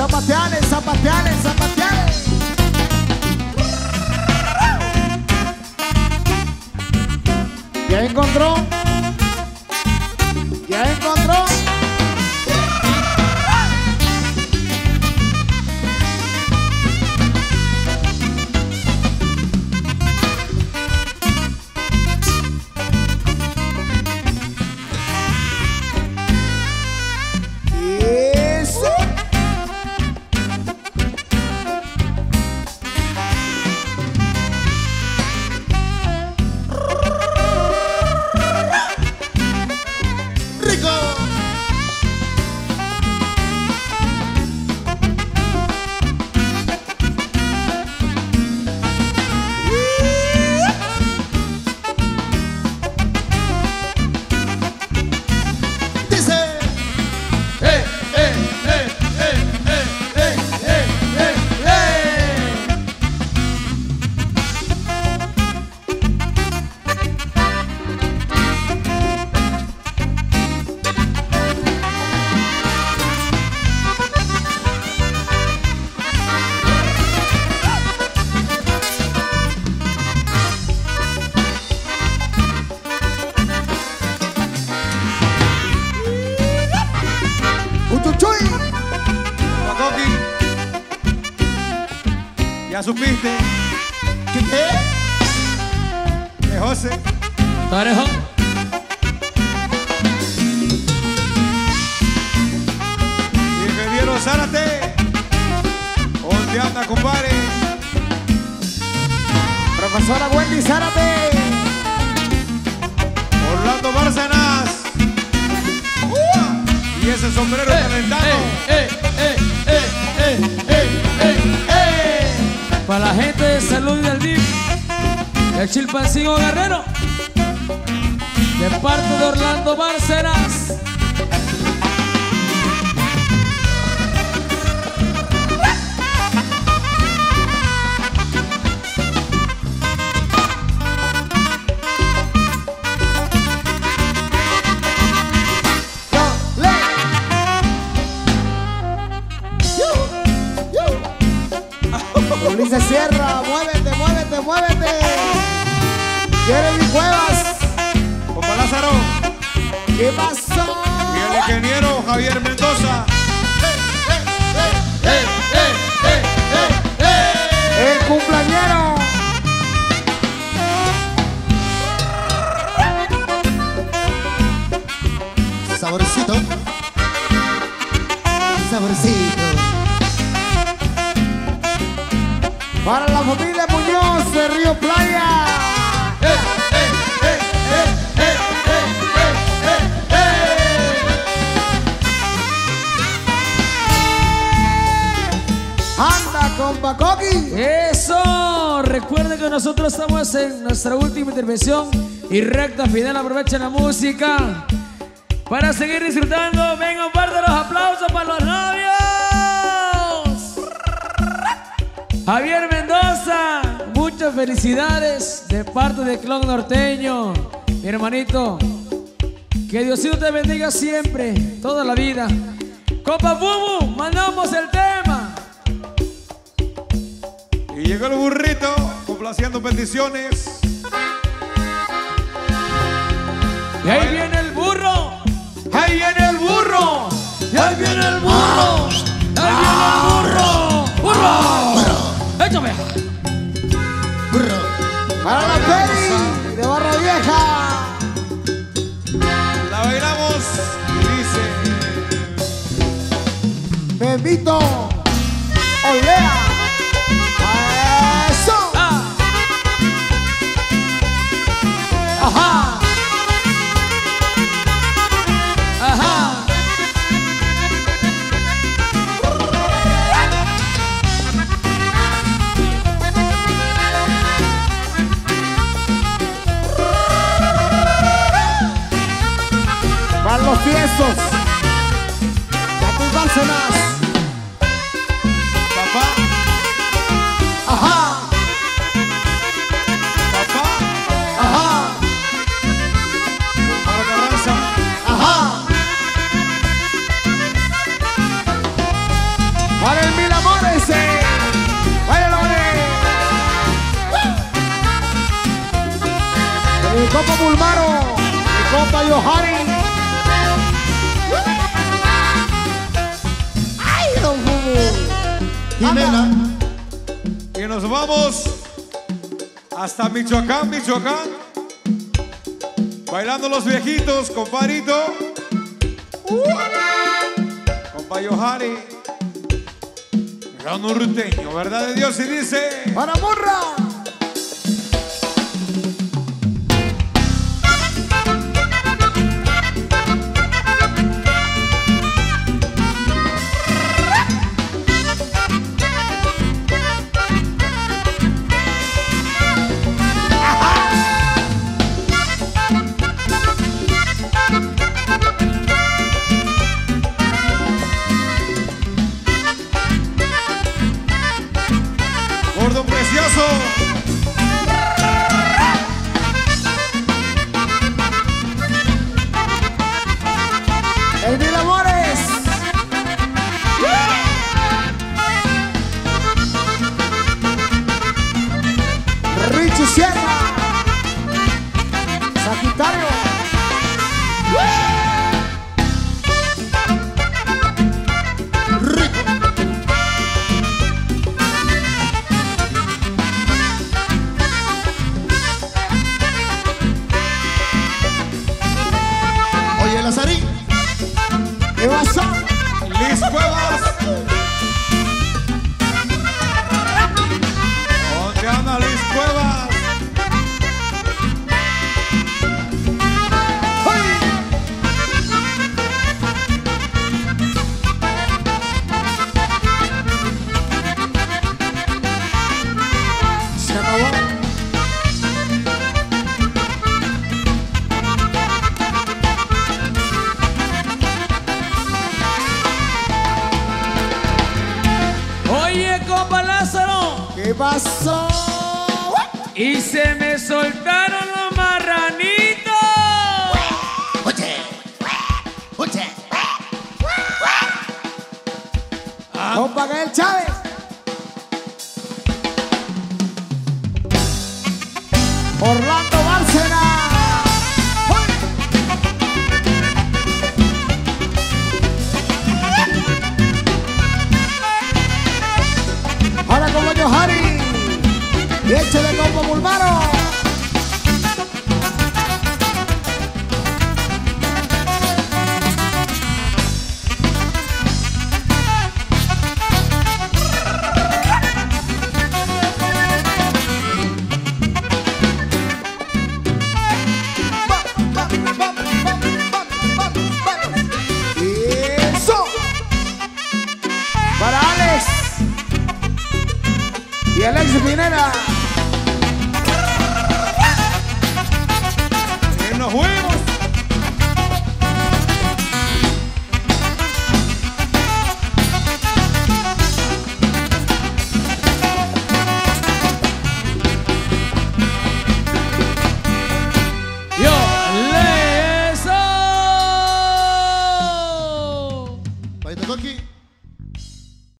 Zapateales, zapateales. Supiste ¿Qué qué? que José Parejo. Ingeniero Zárate. ¿Dónde anda, compadre? Profesora Wendy Zárate. Para la gente de salud y del DIF, el Chilpancingo Guerrero, de parte de Orlando Bárcenas. Ulises Sierra, muévete, muévete, muévete. Jeremy Cuevas, Compa Lázaro. ¿qué pasó? Y el ingeniero Javier Mendoza. El cumpleañero. Saborcito. Saborcito. Para la familia Muñoz de Río Playa. Anda con Pacoqui. Eso, recuerden que nosotros estamos en nuestra última intervención y recta final. Aprovechen la música para seguir disfrutando. Vengan parte de los aplausos para los novios. Javier muchas felicidades de parte de Clon Norteño, mi hermanito. Que Diosito te bendiga siempre, toda la vida. Copa Bubu, mandamos el tema. Y llegó el burrito complaciendo peticiones. Y ahí viene el burro. Ahí viene el burro. Y ahí viene el burro. Ahí viene el burro. Burro. Échame. Para la Peri de Barra Vieja. La bailamos y dice. Bebito. a los tiesos, a tus dárselas. Papá, ajá. Papá, ajá. Para Carranza, ajá. Para el mil amores, eh. Mi copa Bulmaro, mi copa Yohari. Vamos hasta Michoacán, Michoacán. Bailando los viejitos, compadrito. Compa Yohari. Gran norteño, ¿verdad de Dios? Y dice. Para morra. Sierra. Pasó? Y se me soltaron los marranitos. Oye. Oye. Compa Gael Chávez. Échale compa Bulmaro. Eso. Para Alex. Y Alex Pineda. nos fuimos.